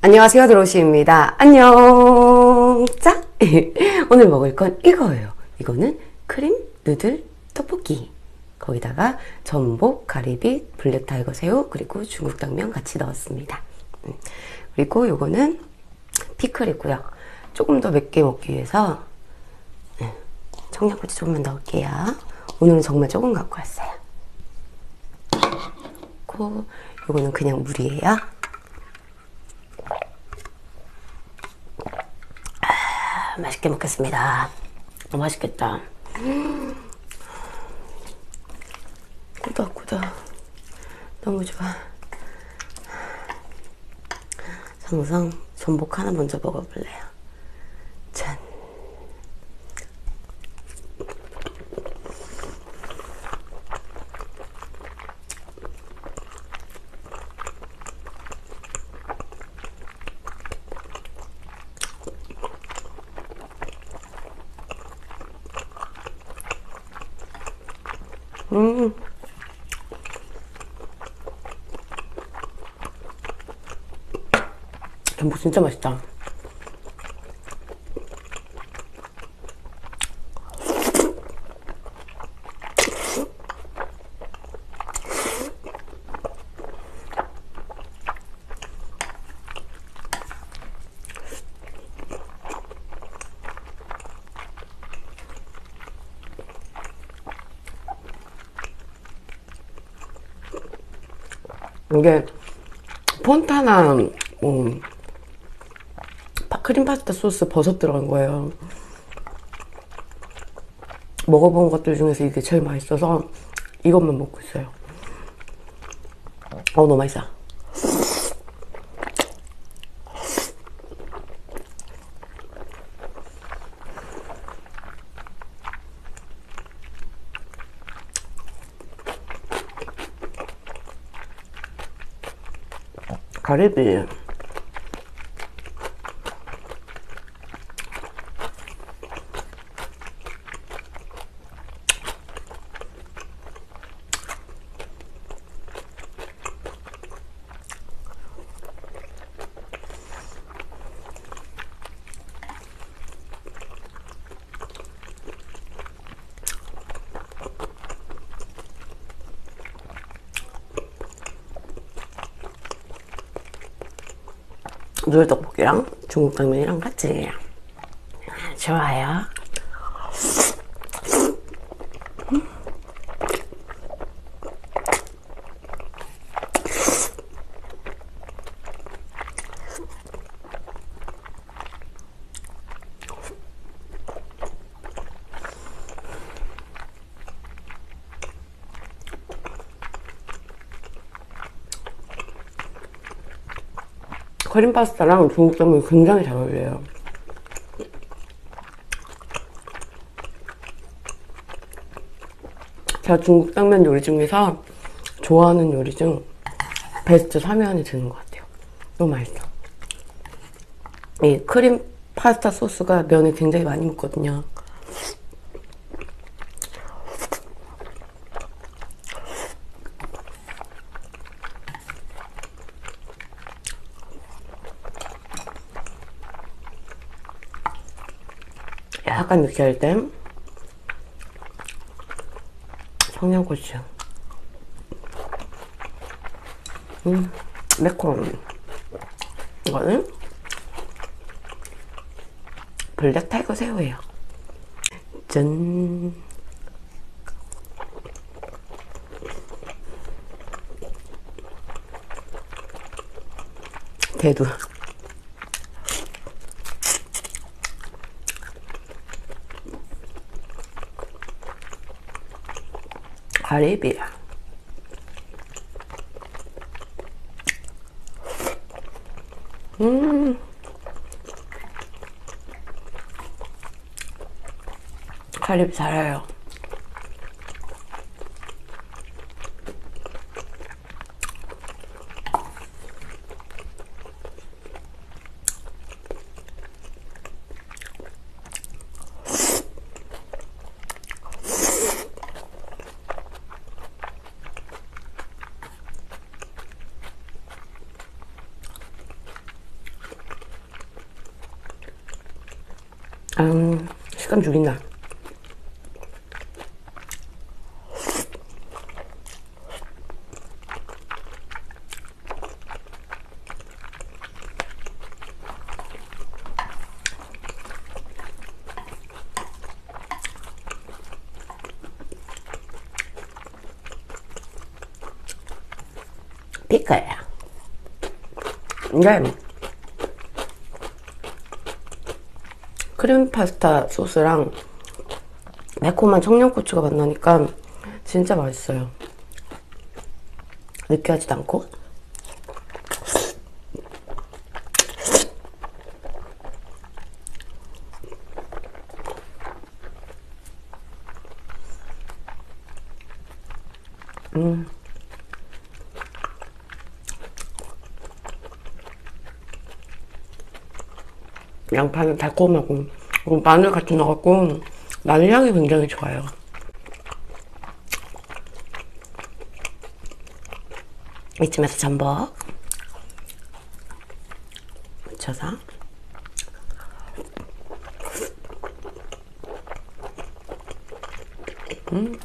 안녕하세요 드로시입니다. 안녕. 자 오늘 먹을 건 이거예요. 이거는 크림 noodle 떡볶이. 거기다가 전복, 가리비, black tiger 새우 그리고 중국 당면 같이 넣었습니다. 음, 그리고 요거는 피클이고요. 조금 더 맵게 먹기 위해서 음, 청양고추 조금만 넣을게요. 오늘은 정말 조금 갖고 왔어요. 그리고 요거는 그냥 물이에요 맛있게 먹겠습니다. 너무 맛있겠다. 꾸덕꾸덕. 너무 좋아. 상상 전복 하나 먼저 먹어볼래요. 음. 전복 진짜 맛있다. 이게 폰타나 뭐 크림 파스타 소스 버섯 들어간 거예요. 먹어본 것들 중에서 이게 제일 맛있어서 이것만 먹고 있어요. 어 너무 맛있어. 가 누들떡볶이랑 중국 당면이랑 같이 좋아요. 크림 파스타랑 중국 당면이 굉장히 잘 어울려요. 제가 중국 당면 요리 중에서 좋아하는 요리 중 베스트 3위 안에 드는 것 같아요. 너무 맛있어. 이 크림 파스타 소스가 면에 굉장히 많이 묻거든요. 약간 느끼할 땐 청양고추. 음 매콤 이거는 블랙 타이거 새우예요. 짠. 대두 가리비야. 음. 가리비 잘해요. 식감 죽인다. 피클. 이게 크림 파스타 소스랑 매콤한 청양고추가 만나니까 진짜 맛있어요. 느끼하지도 않고. 음. 양파는 달콤하고 그리고 마늘 같이 넣었고 마늘 향이 굉장히 좋아요. 이쯤에서 전복 묻혀서 음.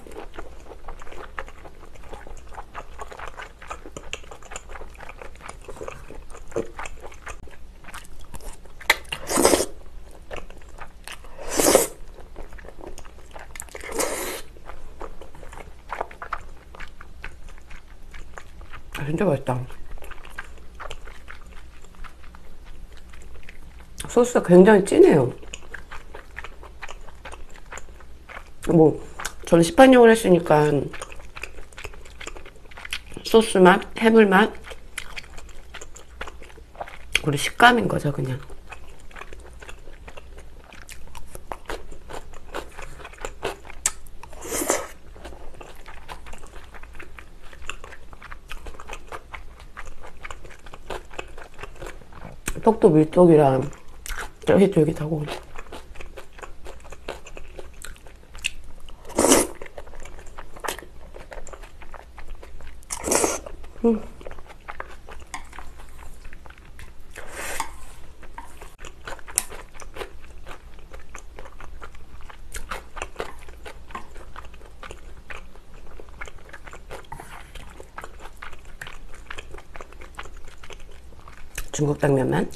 진짜 맛있다. 소스가 굉장히 진해요. 뭐, 저는 시판용을 했으니까, 소스 맛, 해물 맛, 그리고 식감인 거죠, 그냥. 떡도 밀떡이랑 쫄깃쫄깃하고 음. 중국 당면만?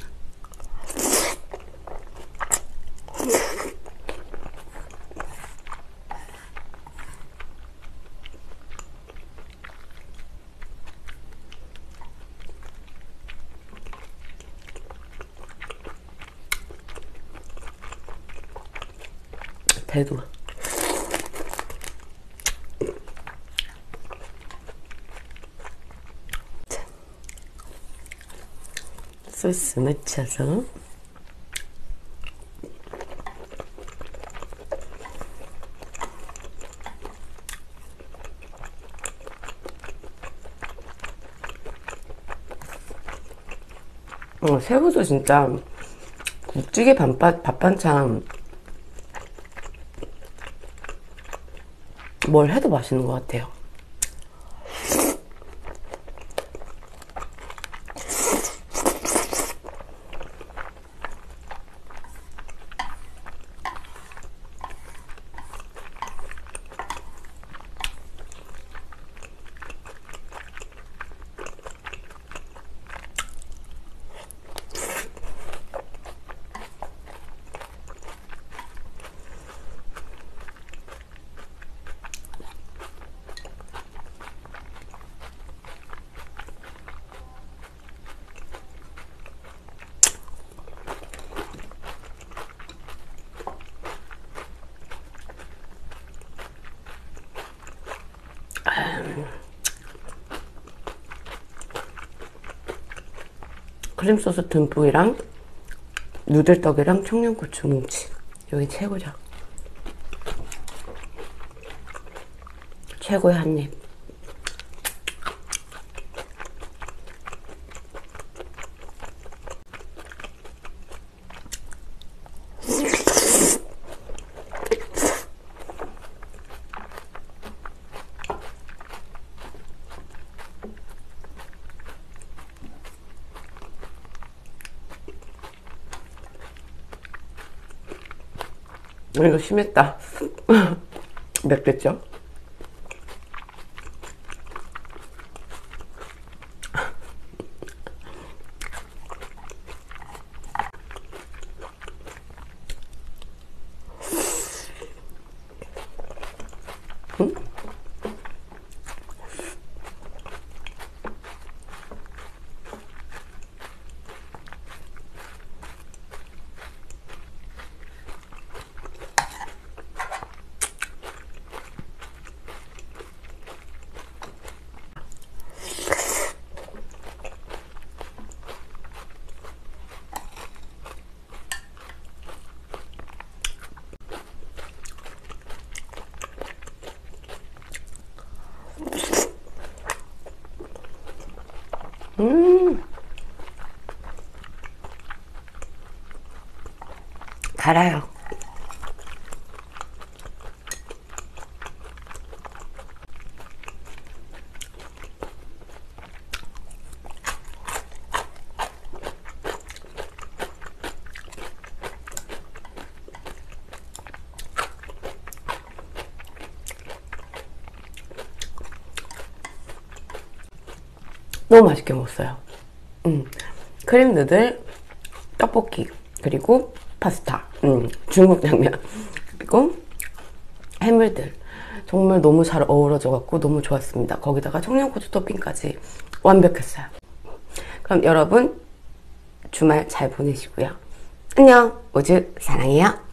대두 소스 묻혀서 어, 새우도 진짜 묵찌개 반반, 밥 반찬 뭘 해도 맛있는 것 같아요. 크림 소스 듬뿍이랑 누들떡이랑 청양고추 뭉치 여기 최고죠. 최고의 한 입. 이거 심했다. 맵겠죠? 음. 달아요. 너무 맛있게 먹었어요. 음, 크림 누들, 떡볶이, 그리고 파스타, 음, 중국 장면, 그리고 해물들. 정말 너무 잘 어우러져 갖고 너무 좋았습니다. 거기다가 청양고추 토핑까지 완벽했어요. 그럼 여러분 주말 잘 보내시고요. 안녕, 우주 사랑해요.